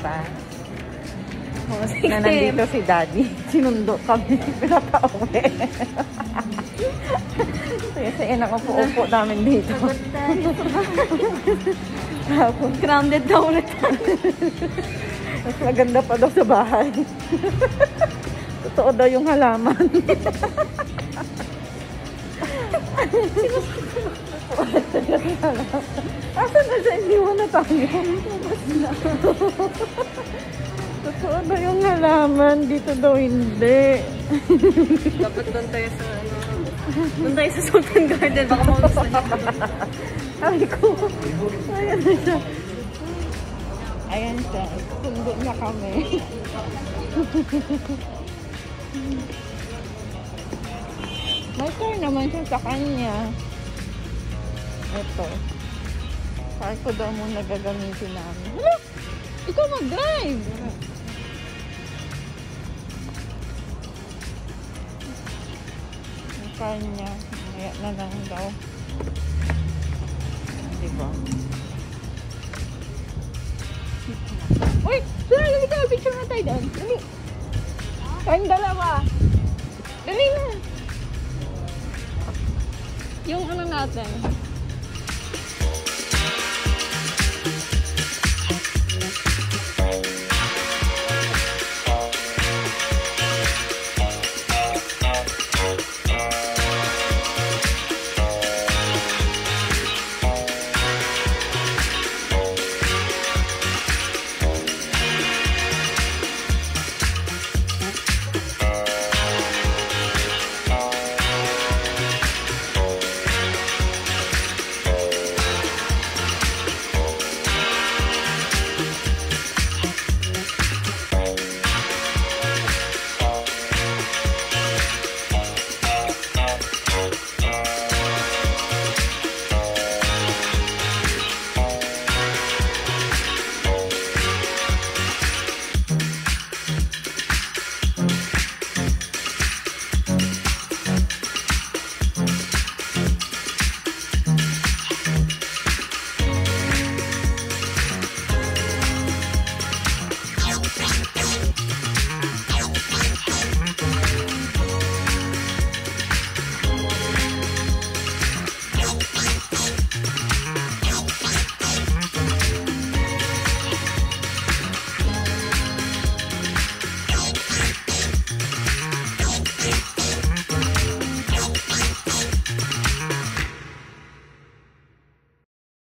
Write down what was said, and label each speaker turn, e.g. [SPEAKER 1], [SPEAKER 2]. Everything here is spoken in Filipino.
[SPEAKER 1] ba?
[SPEAKER 2] Oh, sige.
[SPEAKER 1] Na nandito si Daddy. Sinundo kami. Pinapauwi. Kasi yun ang upo-upo namin dito. Tapos,
[SPEAKER 2] Grounded na ulit tayo.
[SPEAKER 1] mas maganda pa daw sa bahay. Totoo daw yung halaman. Asa na? Hindi mo na tayo. Totoo daw yung halaman. Dito daw hindi.
[SPEAKER 2] Dapat doon tayo sa ano. Doon tayo sa Sultan Garden. Baka na dito.
[SPEAKER 1] Ay ko. Ayan na siya. Ayan siya. Sundo na kami. May car naman siya sa kanya. Ito. Car ko daw muna gagamitin namin. Hala! Ikaw mag-drive! Yung car niya. Kaya na lang daw. Diba? Uy! Dali, dali ka! Picture na tayo doon. Dali! Kayong dalawa! Dali na! Yung ano natin.